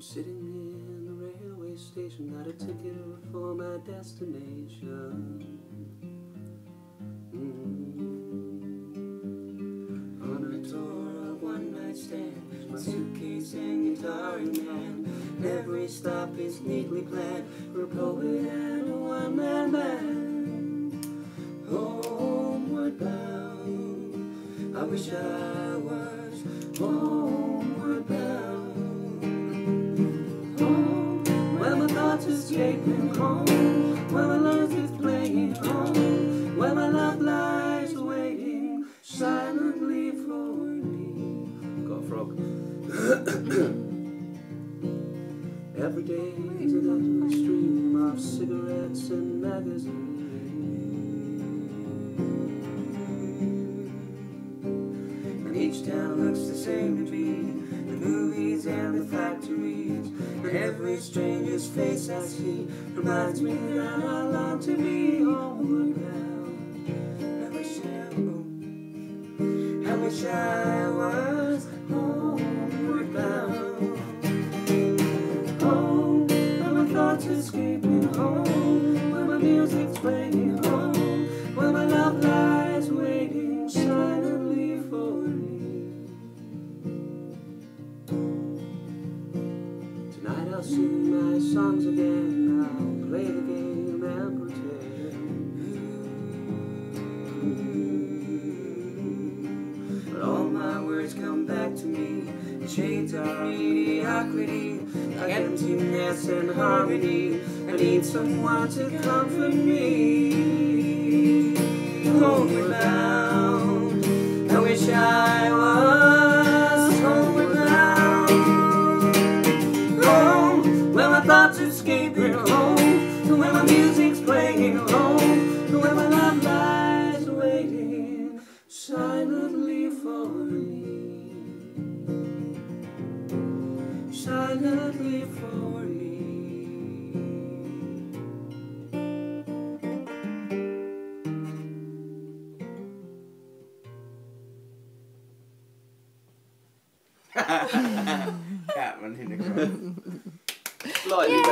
Sitting in the railway station, got a ticket for my destination. Mm. On a tour of one night stands, my suitcase and guitar in hand. Every stop is neatly planned for a poet and a one man band. Homeward bound, I wish I was homeward thoughts home, where my love is playing home, where my love lies waiting silently for me. Got a frog. Every day is a little stream of cigarettes and magazines. Each town looks the same to me. The movies and the factories And every stranger's face I see Reminds me that I long to be homeward bound I wish I, I wish I was homeward bound Home, where my thoughts escaping home sing my songs again. I'll play the game and pretend. But all my words come back to me. Shades are mediocrity, like emptiness and harmony. I need someone to comfort me. Homeward bound, I wish I silently for me, silently for me. Catman in the crowd. Lightly